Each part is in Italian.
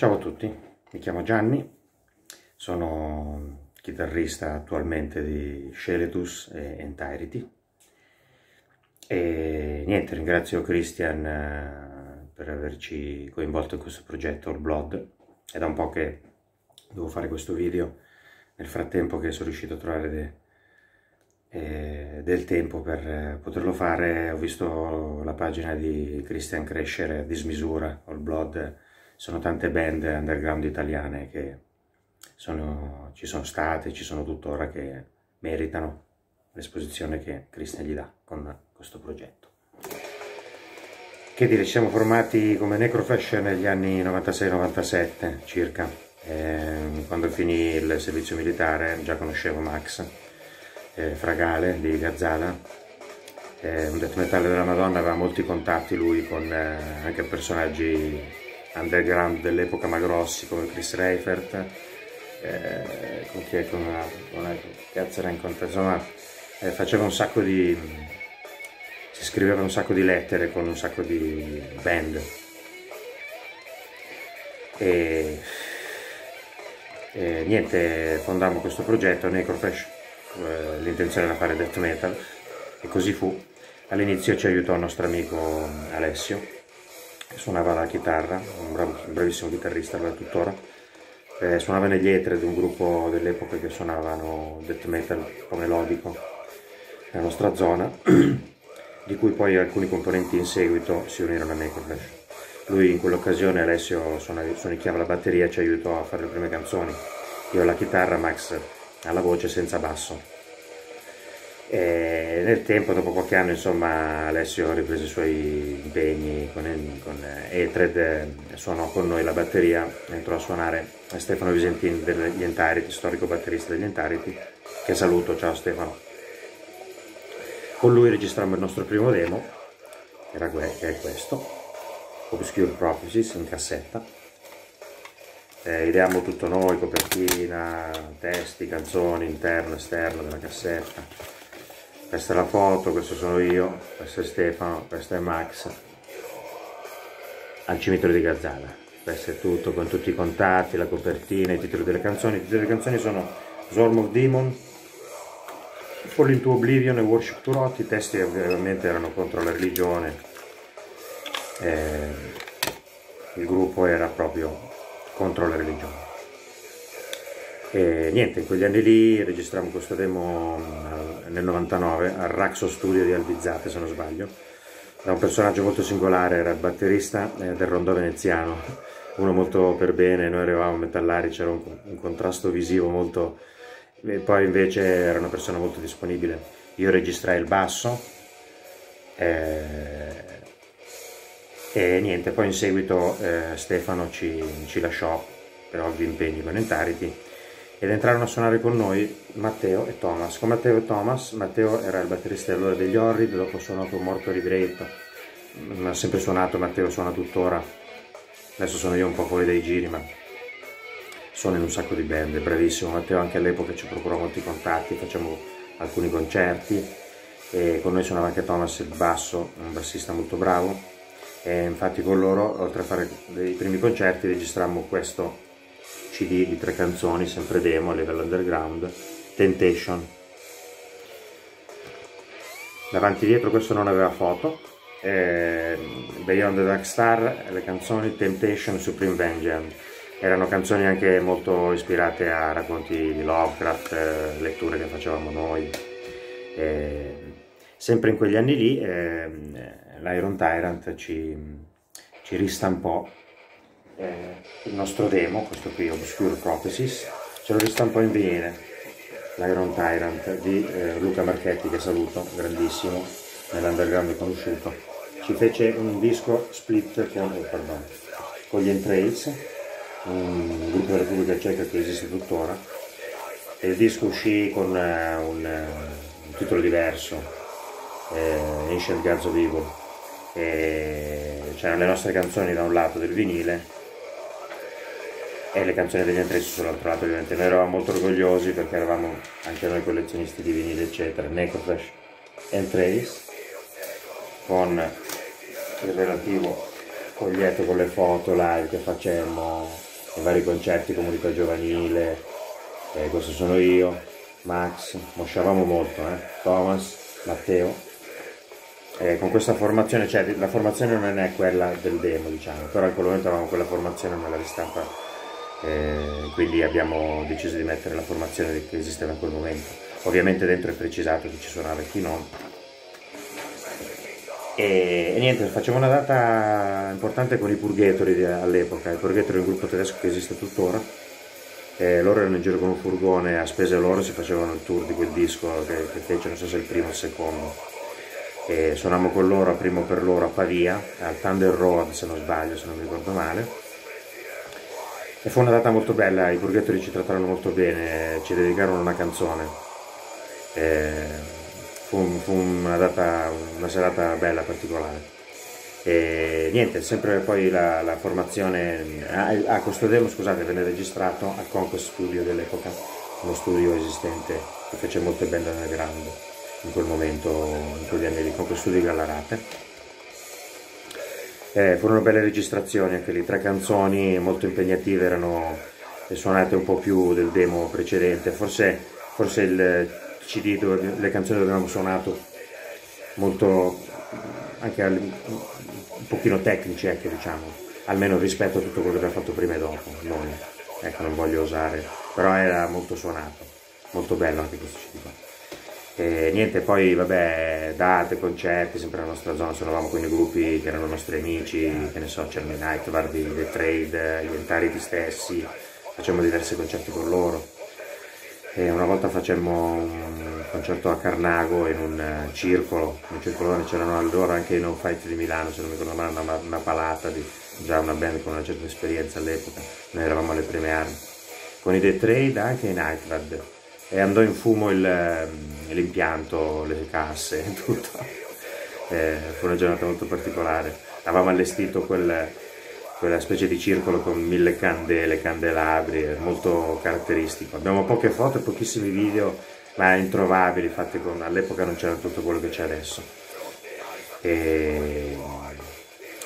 Ciao a tutti, mi chiamo Gianni, sono chitarrista attualmente di Sheletus e Entirety. E niente, ringrazio Christian eh, per averci coinvolto in questo progetto All Blood, è da un po' che devo fare questo video, nel frattempo che sono riuscito a trovare de, eh, del tempo per poterlo fare ho visto la pagina di Christian crescere a dismisura, All Blood sono tante band underground italiane che sono, ci sono state, ci sono tuttora che meritano l'esposizione che Christian gli dà con questo progetto. Che dire, ci siamo formati come Necrofresh negli anni 96-97 circa, eh, quando finì il servizio militare già conoscevo Max eh, Fragale di Gazzala, eh, un death metal della Madonna, aveva molti contatti lui con eh, anche personaggi underground dell'epoca Magrossi come Chris Reifert, eh, con chi è con una, una cazzo era incontrato, insomma eh, faceva un sacco di, si scriveva un sacco di lettere con un sacco di band e, e niente, fondammo questo progetto, Necrofresh, eh, l'intenzione era fare death metal e così fu. All'inizio ci aiutò il nostro amico Alessio suonava la chitarra, un, bravo, un bravissimo chitarrista, lo è tuttora. Eh, suonava negli etere di un gruppo dell'epoca che suonavano death metal po' melodico nella nostra zona, di cui poi alcuni componenti in seguito si unirono a Necroflash. Lui in quell'occasione, Alessio suonicchiava la batteria e ci aiutò a fare le prime canzoni. Io alla chitarra, Max alla voce senza basso. E nel tempo, dopo qualche anno, insomma, Alessio ha ripreso i suoi impegni con, con Etred, eh, suonò con noi la batteria, entrò a suonare Stefano Visentin degli Entariti, storico batterista degli Entariti, che saluto, ciao Stefano. Con lui registrammo il nostro primo demo, che è questo, Obscure Prophecies in cassetta. Eh, ideammo tutto noi, copertina, testi, canzoni, interno, esterno della cassetta questa è la foto, questo sono io, questo è Stefano, questo è Max. Al cimitero di Gazzala questo è tutto con tutti i contatti, la copertina, i titoli delle canzoni. I titoli delle canzoni sono Swarm of Demon Fall into Oblivion e Worship to Rot. I testi ovviamente erano contro la religione. Eh, il gruppo era proprio contro la religione e niente, in quegli anni lì registrammo questo demo nel 99 al Raxo Studio di Albizzate se non sbaglio. Era un personaggio molto singolare, era il batterista eh, del rondò veneziano, uno molto per bene, noi eravamo metallari, c'era un, un, contrasto visivo molto... E poi invece era una persona molto disponibile. Io registrai il basso eh, e niente, poi in seguito eh, Stefano ci, ci lasciò per ovvi impegni con Entarity ed entrarono a suonare con noi Matteo e Thomas. Con Matteo e Thomas, Matteo era il batterista dell'ora degli Horrid, dopo suonò con Mortuary Grape, mm, ha sempre suonato, Matteo suona tuttora, adesso sono io un po' fuori dai giri, ma suona in un sacco di band, è bravissimo, Matteo anche all'epoca ci procurò molti contatti, facciamo alcuni concerti, e con noi suonava anche Thomas il basso, un bassista molto bravo, e infatti con loro, oltre a fare dei primi concerti, registrammo questo CD di tre canzoni, sempre demo a livello underground, Temptation. Davanti e dietro questo non aveva foto, eh, Beyond the Dark Star, le canzoni Temptation e Supreme Vengeance. Erano canzoni anche molto ispirate a racconti di Lovecraft, eh, letture che facevamo noi. Eh, sempre in quegli anni lì eh, l'Iron Tyrant ci, ci ristampò eh, il nostro demo, questo qui, Obscure Prophecies, ce lo ristampò in vinile, l'Iron Tyrant di eh, Luca Marchetti, che saluto, grandissimo, nell'underground conosciuto. Ci fece un disco split con, oh, pardon, con gli Entrails, un gruppo della Repubblica Ceca che esiste tuttora, e il disco uscì con eh, un, uh, un, titolo diverso, eh, Ancient Gods of Evil. C'erano le nostre canzoni da un lato del vinile e le canzoni degli Antrace sull'altro lato ovviamente noi eravamo molto orgogliosi perché eravamo anche noi collezionisti di vinili eccetera Necroflash Entrace con il relativo foglietto con le foto live che facemmo in vari concerti, comunità giovanile, eh, questo sono io, Max, mosciavamo molto, eh? Thomas, Matteo. Eh, con questa formazione, cioè la formazione non è quella del demo, diciamo, però in quel momento avevamo quella formazione nella ristampa, eh, quindi abbiamo deciso di mettere la formazione che esisteva in quel momento. Ovviamente dentro è precisato chi ci suonava e chi non. E, e, niente, facciamo una data importante con i Purgatori all'epoca, i Purgatori è un gruppo tedesco che esiste tuttora eh, loro erano in giro con un furgone a spese loro si facevano il tour di quel disco che, che fece, non so se il primo o il secondo e suonammo con loro, primo per loro a Pavia, al Thunder Road se non sbaglio, se non mi ricordo male e fu una data molto bella, i Purgatori ci trattarono molto bene, ci dedicarono una canzone e fu, fu una, data, una serata bella, particolare e niente, sempre poi la, la formazione a, a Costodemo, scusate, venne registrato al Conquest Studio dell'epoca, uno studio esistente che fece molte band underground in quel momento, in quegli anni di Conquest Studio di Gallarate. Eh, furono belle registrazioni anche lì, tre canzoni molto impegnative, erano suonate un po' più del demo precedente, forse, forse il CD dove le canzoni dove abbiamo suonato molto anche un pochino tecnici, ecco, diciamo, almeno rispetto a tutto quello che abbiamo fatto prima e dopo, noi, ecco, non voglio osare, però era molto suonato, molto bello anche questo CD qua. E niente, poi vabbè, date, concerti, sempre nella nostra zona, suonavamo con i gruppi che erano nostri amici, che ne so, c'erano i Nightward, i The Trade, gli Entariti stessi, facevamo diversi concerti con loro. E una volta facemmo un concerto a Carnago in un uh, circolo, in un circolone c'erano allora anche i No Fight di Milano, se non mi ricordo male, una, una palata di già una band con una certa esperienza all'epoca, noi eravamo alle prime armi, con i The Trade anche i Nightrad e andò in fumo ehm, l'impianto, le casse, tutto. Eh, fu una giornata molto particolare, avevamo allestito quel, quella specie di circolo con mille candele, candelabri, molto caratteristico. Abbiamo poche foto e pochissimi video ma introvabili, fatti con... all'epoca non c'era tutto quello che c'è adesso. E...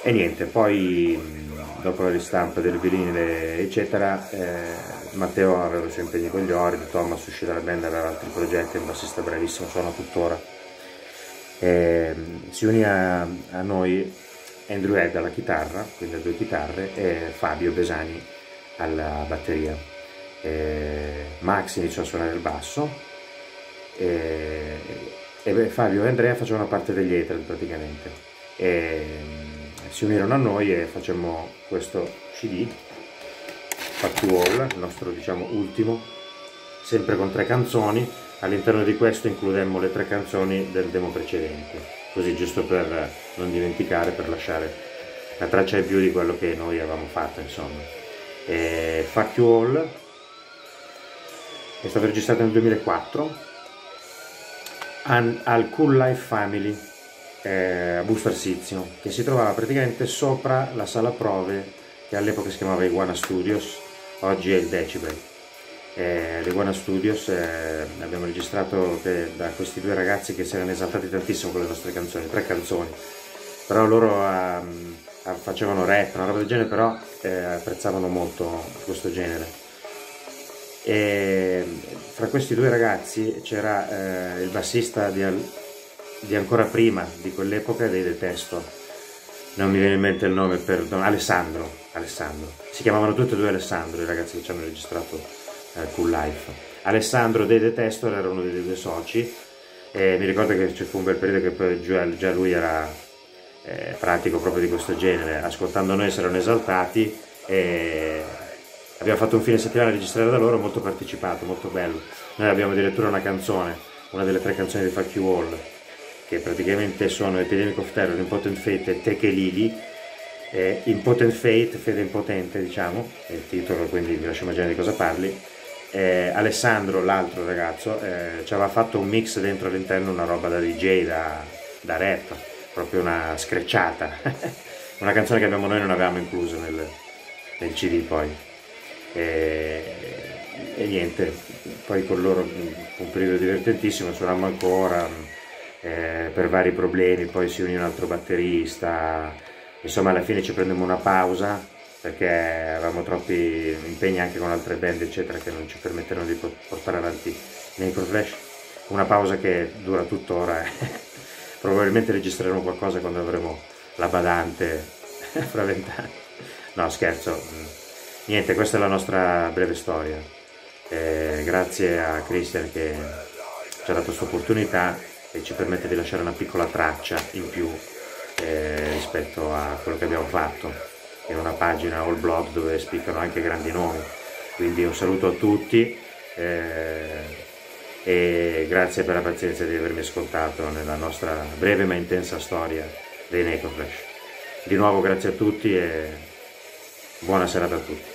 e, niente, poi dopo la ristampa del vinile eccetera, eh, Matteo aveva i suoi impegni con gli Oridi, Thomas uscì dalla band, aveva altri progetti, un bassista bravissimo, suona tuttora. E, si unì a, a noi Andrew Head alla chitarra, quindi a due chitarre, e Fabio Besani alla batteria. E Max iniziò a suonare il basso e, e Fabio e Andrea facevano parte degli Ether praticamente si unirono a noi e facemmo questo CD Fuck You All, il nostro diciamo ultimo sempre con tre canzoni. All'interno di questo includemmo le tre canzoni del demo precedente così giusto per non dimenticare per lasciare la traccia in più di quello che noi avevamo fatto insomma. E Fuck You All è stato registrato nel 2004 al Cool Life Family eh, a Busto Arsizio che si trovava praticamente sopra la sala prove che all'epoca si chiamava Iguana Studios oggi è il Decibel. Eh, l'Iguana Studios eh, abbiamo registrato da questi due ragazzi che si erano esaltati tantissimo con le nostre canzoni tre canzoni. Però loro um, facevano rap una roba del genere però eh, apprezzavano molto questo genere. E fra questi due ragazzi c'era eh, il bassista di, di, ancora prima di quell'epoca dei Detesto. Non mi viene in mente il nome perdono, Alessandro, Alessandro. Si chiamavano tutti e due Alessandro i ragazzi che ci hanno registrato eh, Cool Life. Alessandro dei Detesto era uno dei due soci e mi ricordo che ci fu un bel periodo che già lui era eh, pratico proprio di questo genere. Ascoltando noi si erano esaltati e abbiamo fatto un fine settimana registrare da loro molto partecipato, molto bello. Noi abbiamo addirittura una canzone, una delle tre canzoni di Fuck You All, che praticamente sono Epidemic of Terror, Impotent Fate e Take Lili. Eh, Impotent Fate, fede impotente diciamo, è il titolo quindi vi lascio immaginare di cosa parli. Eh, Alessandro, l'altro ragazzo, eh, ci aveva fatto un mix dentro all'interno, una roba da DJ, da, da rap, proprio una screcciata. una canzone che abbiamo noi non avevamo incluso nel, nel CD poi e, e niente, poi con loro un periodo divertentissimo, suonammo ancora eh, per vari problemi, poi si unì un altro batterista, insomma alla fine ci prendemmo una pausa perché avevamo troppi impegni anche con altre band eccetera che non ci permetterono di portare avanti Necroflash una pausa che dura tuttora probabilmente registreremo qualcosa quando avremo la badante fra vent'anni. No scherzo niente questa è la nostra breve storia. Eh, grazie a Christian che ci ha dato questa opportunità e ci permette di lasciare una piccola traccia in più eh, rispetto a quello che abbiamo fatto in una pagina all blog dove spiccano anche grandi nomi. Quindi un saluto a tutti eh, e grazie per la pazienza di avermi ascoltato nella nostra breve ma intensa storia dei Necroflash. Di nuovo grazie a tutti e buona serata a tutti.